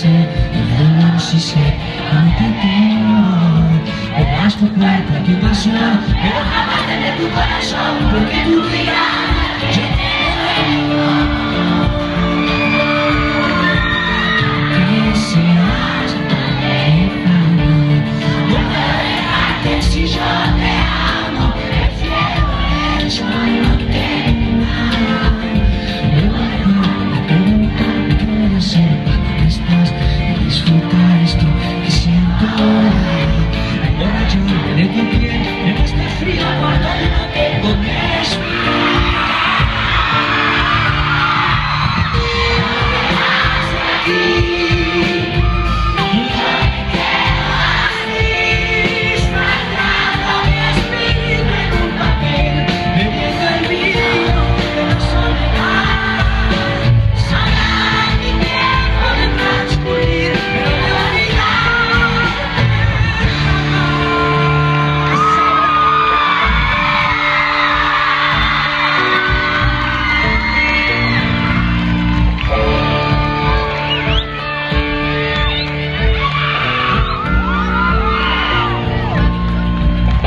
said, and then she said, I'm contigo. Verás tu cuerpo, tu pasión, pero jamás tener tu corazón, porque tu vida.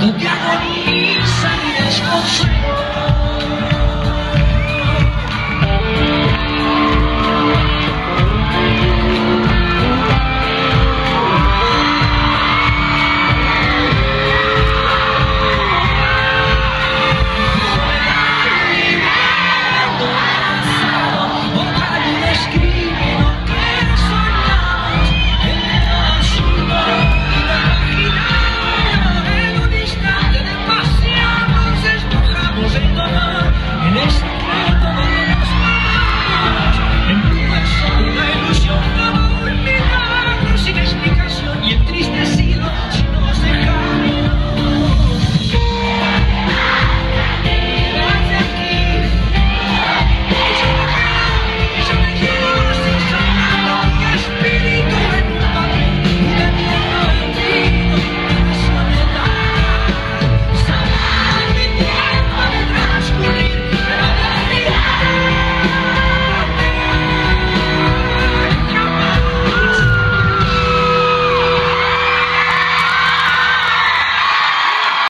Do piachorii sami też potrzebują